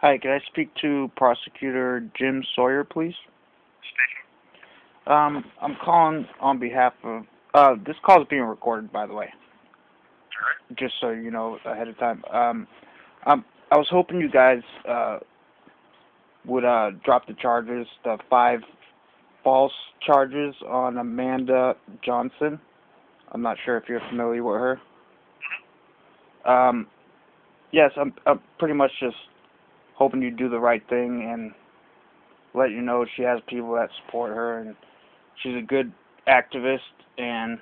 Hi, can I speak to Prosecutor Jim Sawyer, please? Speaking. Um, I'm calling on behalf of. Uh, this call is being recorded, by the way, All right. just so you know ahead of time. Um, um, I was hoping you guys uh would uh drop the charges, the five false charges on Amanda Johnson. I'm not sure if you're familiar with her. Mhm. Um, yes, I'm, I'm pretty much just hoping you do the right thing and let you know she has people that support her and she's a good activist and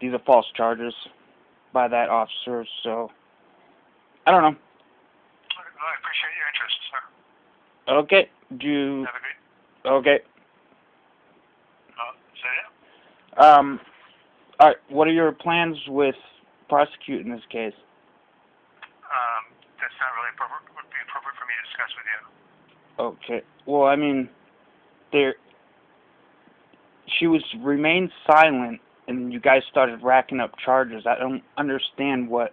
these are false charges by that officer so I don't know. I appreciate your interest, sir. Okay. Do you Have a good. okay. Uh, say it. Um all right, what are your plans with prosecuting this case? Um, that's not really appropriate. Would be appropriate for me to discuss with you. Okay. Well, I mean, there. She was remained silent, and you guys started racking up charges. I don't understand what,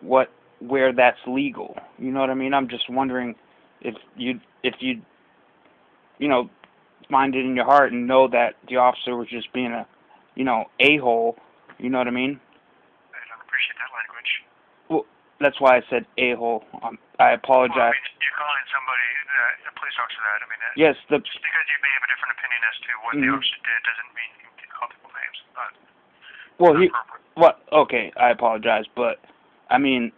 what, where that's legal. You know what I mean? I'm just wondering if you, if you, you know, find it in your heart and know that the officer was just being a, you know, a hole. You know what I mean? I don't appreciate that language. Well, that's why I said a hole. Um, I Well, I apologize. mean, you're calling somebody, uh, a police officer, that. I mean, that, Yes, the just because you may have a different opinion as to what the Mhm. officer did doesn't mean you can call people names. Uh, well not he. What? Okay, I apologize, but I mean,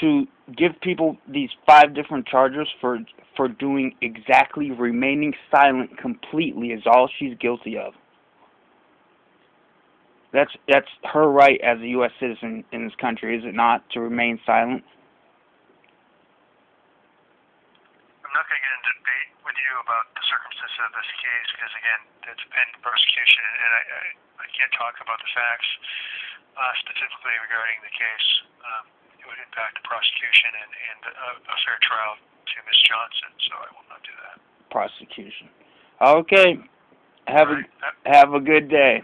to give people these five different charges for for doing exactly remaining silent completely is all she's guilty of. That's that's her right as a U.S. citizen in this country, is it not, to remain silent? I'm not going to get into debate with you about the circumstances of this case because, again, it's pending prosecution, and I, I, I can't talk about the facts uh, specifically regarding the case. Um, it would impact the prosecution and, and a, a fair trial to Ms. Johnson, so I will not do that. Prosecution. Okay. Have All a? Have a good day.